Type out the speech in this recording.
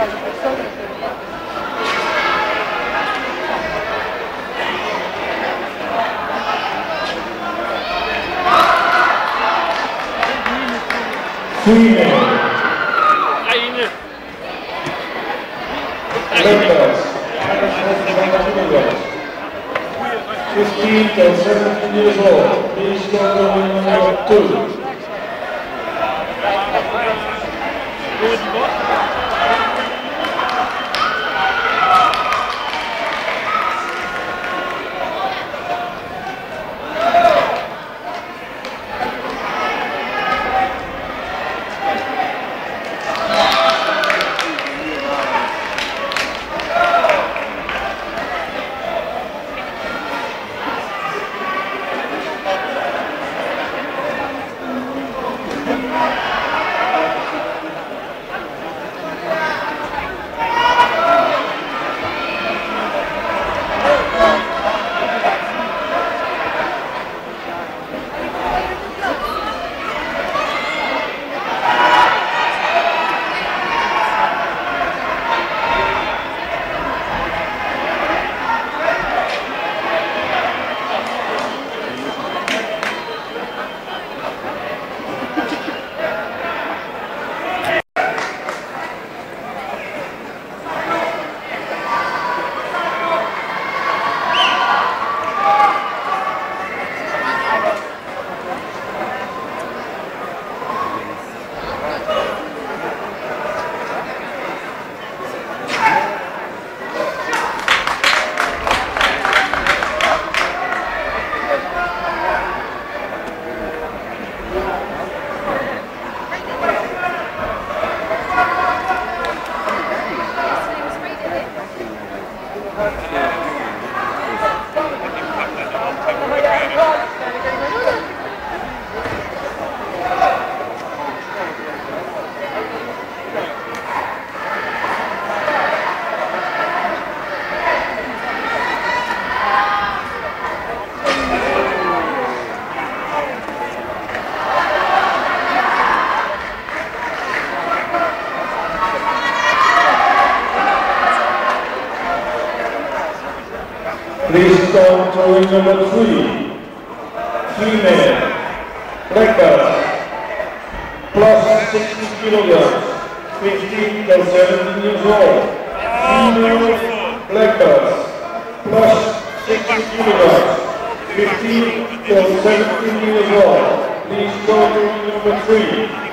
las personas. Sweden. Aynı. Letters. 15 and 17 years old. Please go to number 2. Please go to number three, female, belt, plus 60 kilograms, 15 to 17 years old, female, belt, plus 60 kilograms, 15 to 17 years old. Please go to number three.